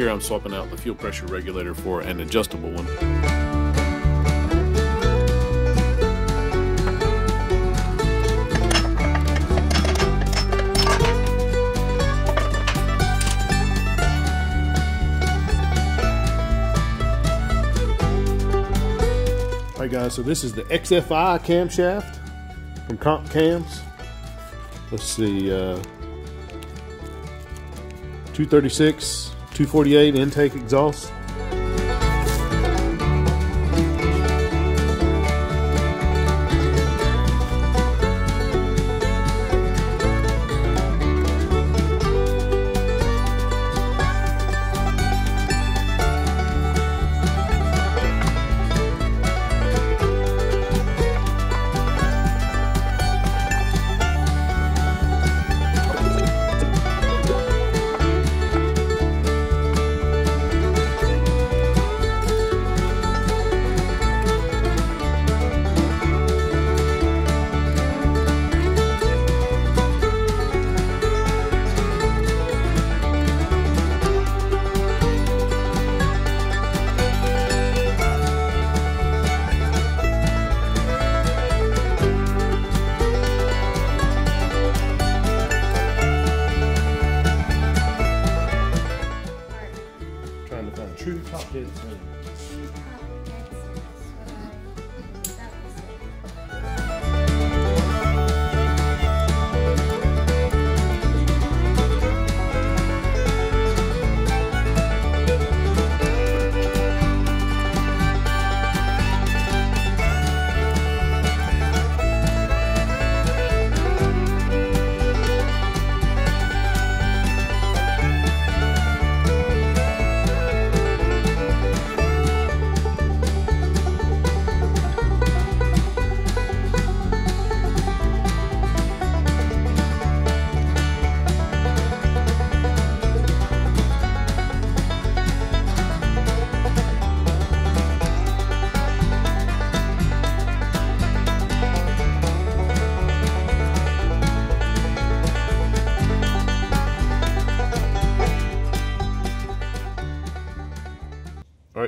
here I'm swapping out the fuel pressure regulator for an adjustable one. Alright guys, so this is the XFI camshaft from Comp Cams. Let's see, uh, 236, 248 intake exhaust.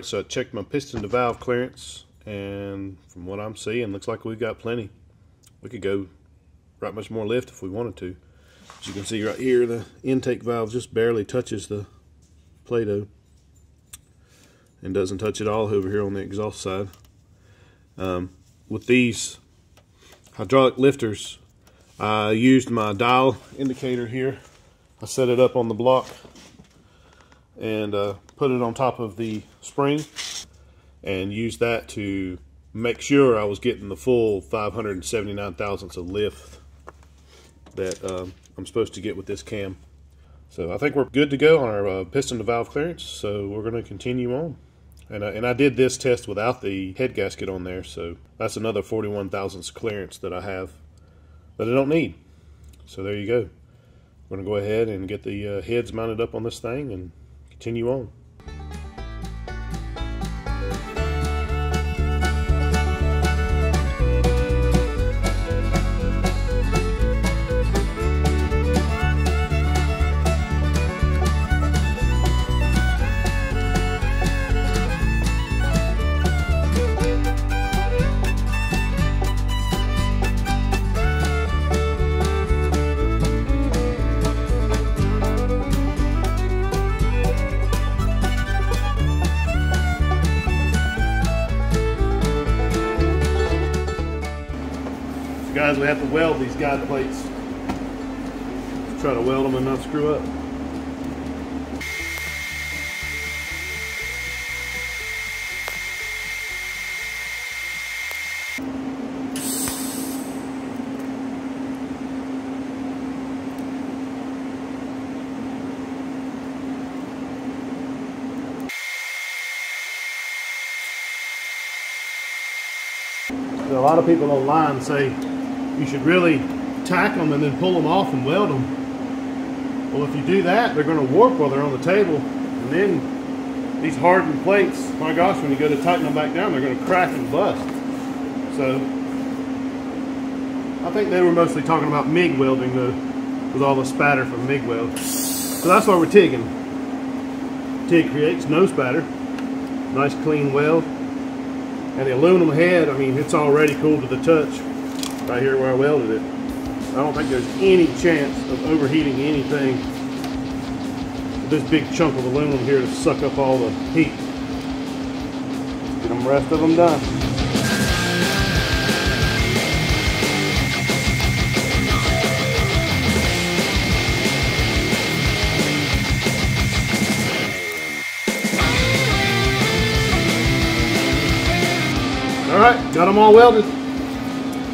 Right, so I checked my piston to valve clearance, and from what I'm seeing, looks like we've got plenty. We could go right much more lift if we wanted to. As you can see right here, the intake valve just barely touches the Play-Doh and doesn't touch it all over here on the exhaust side. Um, with these hydraulic lifters, I used my dial indicator here. I set it up on the block and uh, put it on top of the spring and use that to make sure I was getting the full 579 thousandths of lift that um, I'm supposed to get with this cam. So I think we're good to go on our uh, piston to valve clearance. So we're going to continue on. And I, and I did this test without the head gasket on there. So that's another 41 thousandths clearance that I have that I don't need. So there you go. We're going to go ahead and get the uh, heads mounted up on this thing and continue on. Guys, we have to weld these guide plates. Try to weld them and not screw up. A lot of people online say you should really tack them and then pull them off and weld them. Well, if you do that, they're going to warp while they're on the table. And then these hardened plates, my gosh, when you go to tighten them back down, they're going to crack and bust. So I think they were mostly talking about MIG welding though, with all the spatter from MIG weld. So that's why we're TIGging. TIG creates, no spatter. Nice clean weld. And the aluminum head, I mean, it's already cool to the touch. Right here where I welded it. I don't think there's any chance of overheating anything. This big chunk of aluminum here to suck up all the heat. Get them rest of them done. All right, got them all welded.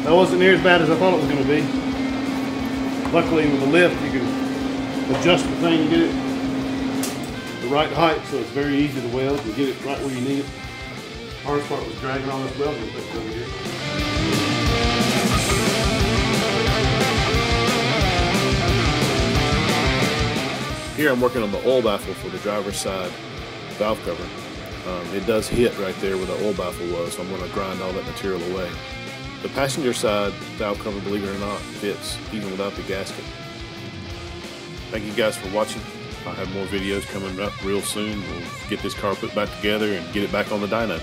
That wasn't near as bad as I thought it was going to be. Luckily with the lift, you can adjust the thing and get it the right height, so it's very easy to weld and get it right where you need it. Hardest part was dragging all this welding equipment over here. Here I'm working on the oil baffle for the driver's side valve cover. Um, it does hit right there where the oil baffle was, so I'm going to grind all that material away. The passenger side valve cover, believe it or not, fits even without the gasket. Thank you guys for watching. I'll have more videos coming up real soon. We'll get this car put back together and get it back on the dyno.